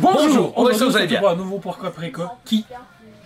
Bonjour, on va essayer aujourd'hui, vous allez bien. on à nouveau Pourquoi Préco qui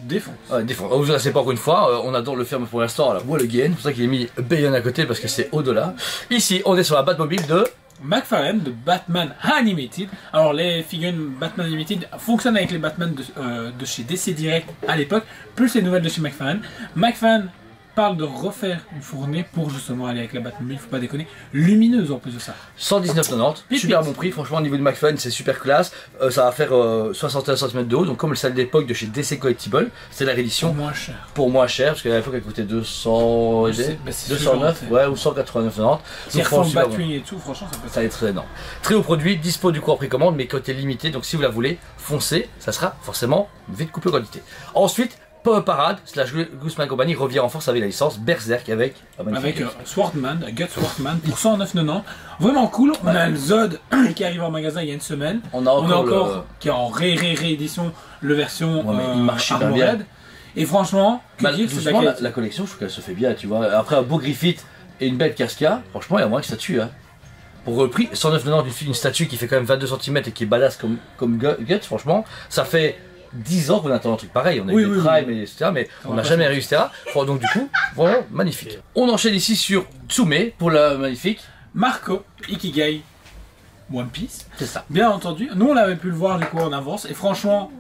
défonce. Ouais, défend. Oh, Vous ne pas encore une fois, euh, on adore le mais pour l'instant la Wall Again, c'est pour ça qu'il est mis Bayonne à côté parce que c'est au-delà. Ici, on est sur la Batmobile de. McFarlane de Batman Animated. Alors les figurines Batman Animated fonctionnent avec les Batman de, euh, de chez DC Direct à l'époque, plus les nouvelles de chez McFarlane. McFarlane parle de refaire une fournée pour justement aller avec la Batmobile, faut pas déconner, lumineuse en plus de ça. 119,90, Pip, super bon prix, franchement au niveau du McFun c'est super classe, Euh, ça va faire euh, 61 cm de haut, donc comme le salle d'époque de chez DC Collectible, c'est la réédition Moins cher. pour moins cher, parce qu'à l'époque elle coûtait 200, C'est- bah, c'est 209, ce genre, ouais, ou 189,90. Si Donc, reforme franchement, super bon. batterie et tout, franchement ça peut être Ça va être énorme. Très haut produit, dispo du coup en précommande, mais côté limité, donc si vous la voulez, foncez, ça sera forcément vite coupé quantité. Ensuite, Power Parade slash Gooseman Company revient en force avec la licence Berserk avec. Avec euh, Swordman, pour 109,90. Vraiment cool. On a le Zod qui arrive en magasin il y a une semaine. On a On a encore, le- qui est en ré ré réédition le version Ouais, mais il euh, marche bien. Et franchement, que Bah, dire, la collection, je trouve qu'elle se fait bien, tu vois. Après un beau Griffith et une belle casca, franchement, il y a moins que ça tue. Hein. Pour le prix, 109,90 une, une statue qui fait quand même 22 cm et qui est badass comme, comme Gu- Guts, franchement, ça fait 10 ans qu'on attend un truc pareil. On a Oui, eu des oui, Prime, oui. et etc. Mais Ça on n'a jamais réussi, etc. Bon, donc du coup, vraiment magnifique. On enchaîne ici sur Tsume pour la magnifique. Marco Ikigai One Piece. C'est ça. Bien entendu. Nous on avait pu le voir du coup en avance et franchement,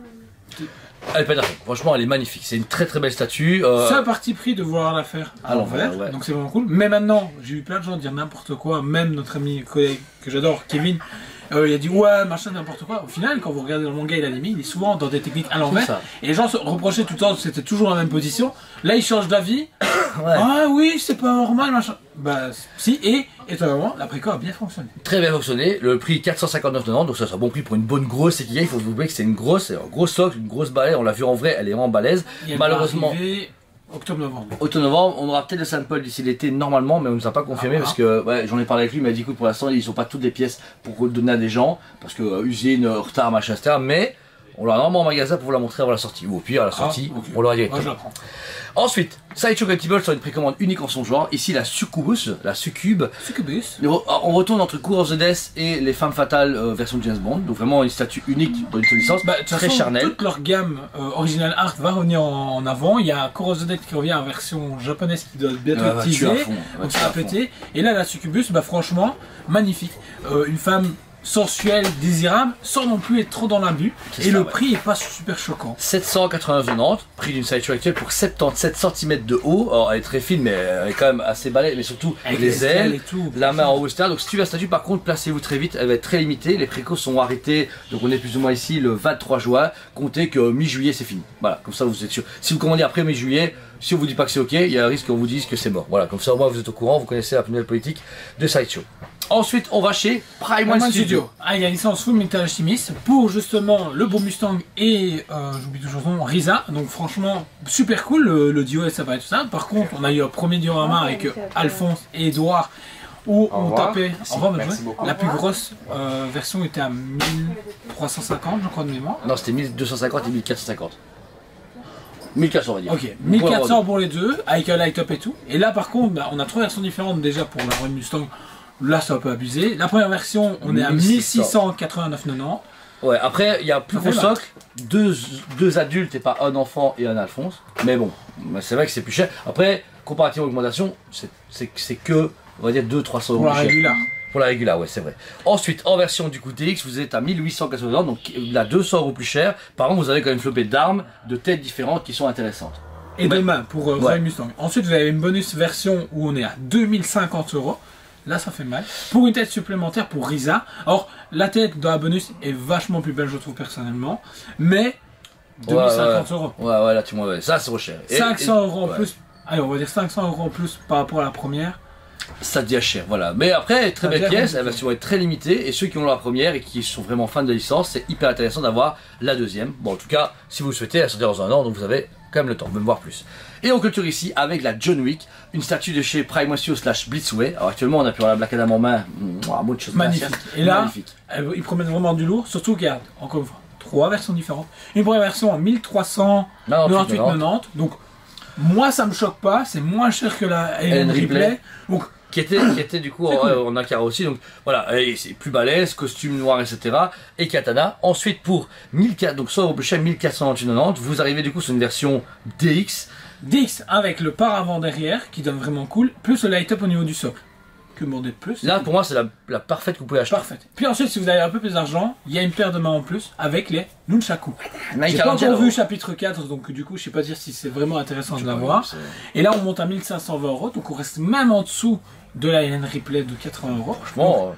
Elle est pas. Franchement, elle est magnifique. C'est une très très belle statue. euh, c'est un parti pris de vouloir la faire à à l'envers, l'envers. ouais. Donc c'est vraiment cool. Mais maintenant, j'ai eu plein de gens dire n'importe quoi, même notre ami collègue que j'adore, Kevin. Euh, il a dit ouais machin n'importe quoi. Au final, quand vous regardez le manga et l'anime, il est souvent dans des techniques à l'envers. Et les gens se reprochaient tout le temps que c'était toujours la même position. Là, il change d'avis. Ouais. Ah oui, c'est pas normal, machin. Bah, si, et étonnamment, la préco a bien fonctionné. Très bien fonctionné, le prix 459,90 donc ça c'est un bon prix pour une bonne grosse Ikigai, il faut vous oublier que c'est une grosse, un gros socle, une grosse balai, on l'a vu en vrai, elle est vraiment balèze. Malheureusement, Octobre-novembre. automne-novembre, on aura peut-être le sample d'ici l'été normalement, mais on nous a pas confirmé Ah, parce que ouais, j'en ai parlé avec lui, il m'a dit écoute pour l'instant ils ont pas toutes les pièces pour le donner à des gens, parce que euh, usine, euh, retard, machin, etc. Mais on l'aura normalement en magasin pour vous la montrer avant la sortie, ou au pire à la sortie, Ah, ok. on l'aura Moi, directement. je la prends. Ensuite, Sideshow Collectible sur une précommande unique en son genre, ici la Succubus, la Succube, Succubus. Et On retourne entre Cour of the Death et les Femmes Fatales euh, version James Bond, donc vraiment une statue unique dans une seule licence, Bah, très façon, charnelle. Toute leur gamme euh, Original Art va revenir en, en avant. Il y a Chorus of the Dead qui revient en version japonaise qui doit bientôt Ouais, être péter. Et là, la Succubus, bah franchement, magnifique. Euh, une femme sensuelle, désirable, sans non plus être trop dans l'abus. Et ça, le ouais. prix est pas super choquant. 789,90, prix d'une sideshow actuelle pour 77 cm de haut. Alors elle est très fine, mais elle est quand même assez balèze, mais surtout Avec les ailes, et tout. la main en haut, etc. Donc si tu veux la statue, par contre, placez-vous très vite, elle va être très limitée. Les précaux sont arrêtés, donc on est plus ou moins ici le 23 juin. Comptez que mi-juillet c'est fini. Voilà, comme ça vous êtes sûr. Si vous commandez après mi-juillet, si on vous dit pas que c'est ok, il y a un risque qu'on vous dise que c'est mort. Voilà, comme ça au moins vous êtes au courant, vous connaissez la nouvelle politique de Sideshow. Ensuite, on va chez Prime One Studio. Studio. Ah, il y a une licence Full Metal Alchemist pour justement le beau Mustang et euh, j'oublie toujours son nom, Risa. Donc franchement, super cool le, le duo et ça va être tout ça. Par contre, on a eu un premier diorama avec euh, Alphonse et Edouard où on tapait Merci. au revoir. La plus grosse euh, version était à 1350, je crois de mémoire. Non, c'était 1250 et 1450. 1400 on va dire. Ok, 1400 pour les deux, avec un light up et tout. Et là par contre, bah, on a trois versions différentes déjà pour la Mustang. Là, c'est un peu abusé. La première version, on est à 1600. 1689,90. Ouais, après, il y a plus gros socle, deux, deux adultes et pas un enfant et un Alphonse. Mais bon, bah, c'est vrai que c'est plus cher. Après, comparativement à l'augmentation, c'est- que, on va dire, 200-300 euros Pour la régulière. Pour la régulière, ouais, c'est vrai. Ensuite, en version du coup TX, vous êtes à 1880 donc là 200 euros plus cher. Par contre, vous avez quand même une flopée d'armes, de têtes différentes qui sont intéressantes. Et de main pour euh, Ouais. Mustang. Ensuite, vous avez une bonus version où on est à 2050 euros. Là, ça fait mal. Pour une tête supplémentaire pour Risa. Or, la tête dans la bonus est vachement plus belle, je trouve personnellement. Mais 2050 euros. Ouais, ouais, là tu m'en ça c'est trop cher. Et- 500 et- euros en ouais. plus. Allez, on va dire 500 euros en plus par rapport à la première. Ça devient cher, voilà. Mais après, très belle pièce, elle va sûrement être très limitée. Et ceux qui ont la première et qui sont vraiment fans de la licence, c'est hyper intéressant d'avoir la deuxième. Bon, en tout cas, si vous le souhaitez, elle sortira dans un an, donc vous avez quand même le temps, même voir plus. Et on clôture ici avec la John Wick, une statue de chez Prime Studio slash Blitzway. Alors actuellement, on a pu avoir la Black Adam en main, de choses Magnifique. Et là, Magnifique. Ils promènent vraiment du lourd, surtout qu'il y a, encore une fois, trois versions différentes. Une première version à 1398,90. 98,90. Donc, moi, ça me choque pas. C'est moins cher que la Ellen. Ripley. Donc, qui était, qui était du coup en, en Akara aussi. Donc voilà, et c'est plus balèze, costume noir, etc. Et katana. Ensuite pour 1400, donc soit au plus cher 1490, vous arrivez du coup sur une version DX. DX avec le paravent derrière qui donne vraiment cool, plus le light-up au niveau du socle. Que demander de plus Là pour moi c'est la, la parfaite que vous pouvez acheter. Parfait. Puis ensuite, si vous avez un peu plus d'argent, il y a une paire de mains en plus avec les Nunchaku. J'ai pas encore vu chapitre 4, donc du coup, je sais pas dire si c'est vraiment intéressant de l'avoir. Et là, on monte à 1520 euros, donc on reste même en dessous de la Hélène Ripley de 80 euros. Bon, euh,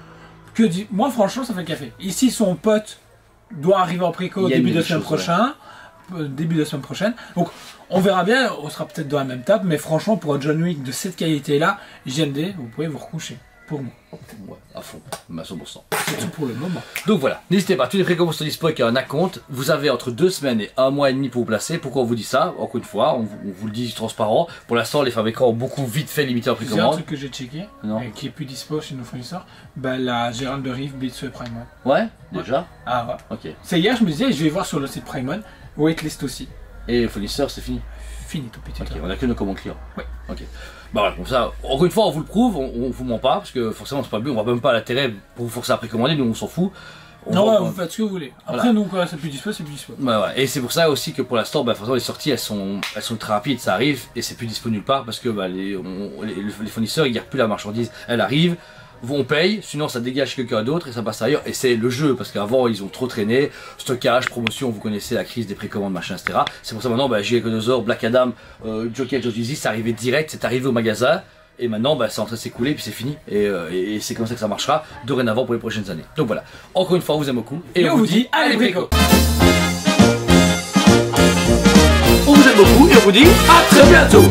Que dit Moi, franchement, ça fait le café. Ici, son pote doit arriver en préco Il y a début de semaine prochain. Début de semaine prochaine. Donc, on verra bien. On sera peut-être dans la même table, mais franchement, pour un John Wick de cette qualité-là, JMD, vous pouvez vous recoucher. Pour moi. ouais, à fond, à 100%. C'est tout pour le moment. Donc voilà, n'hésitez pas, tous les précommandes sont dispo avec un acompte. Vous avez entre deux semaines et un mois et demi pour vous placer. Pourquoi on vous dit ça? Encore une fois, on, vous- on vous le dit transparent. Pour l'instant, les fabricants ont beaucoup vite fait limiter en C'est un précommande. truc que j'ai checké, Non. et qui est plus dispo chez nos fournisseurs. Bah, la Gérald de Rive Blitz Prime One. Ouais, déjà? Ah ouais. Ok. C'est hier, je me disais, je vais voir sur le site Prime One. Waitlist aussi. Et fournisseur, c'est fini Fini tout petit. On a que nos commandes clients. Ouais. Ok. Bah voilà, comme ça, encore une fois, on vous le prouve, on, on vous ment pas, parce que forcément, c'est pas le but, on va même pas à l'intérêt pour vous forcer à précommander, nous on s'en fout. On Non, ouais, vous faites ce que vous voulez. Après, Voilà. nous, quoi, c'est plus dispo, c'est plus dispo. Ouais, ouais. Et c'est pour ça aussi que pour l'instant, bah, forcément, les sorties, elles sont, elles sont très rapides, ça arrive, et c'est plus dispo nulle part parce que bah, les, on- les, les fournisseurs, ils gardent plus la marchandise, elle arrive, on paye, sinon ça dégage quelqu'un d'autre et ça passe ailleurs, et c'est le jeu, parce qu'avant, ils ont trop traîné, stockage, promotion, vous connaissez la crise des précommandes, machin, etc. C'est pour ça maintenant, bah. Econosaur, Black Adam, euh, Joker, Joe Easy, c'est arrivé direct, c'est arrivé au magasin, et maintenant, bah, c'est en train de s'écouler, puis c'est fini. Et, euh, et- et c'est comme ça que ça marchera dorénavant pour les prochaines années. Donc voilà. Encore une fois, on vous aime beaucoup. Et on vous dit, allez, préco On vous aime beaucoup et on vous dit à très bientôt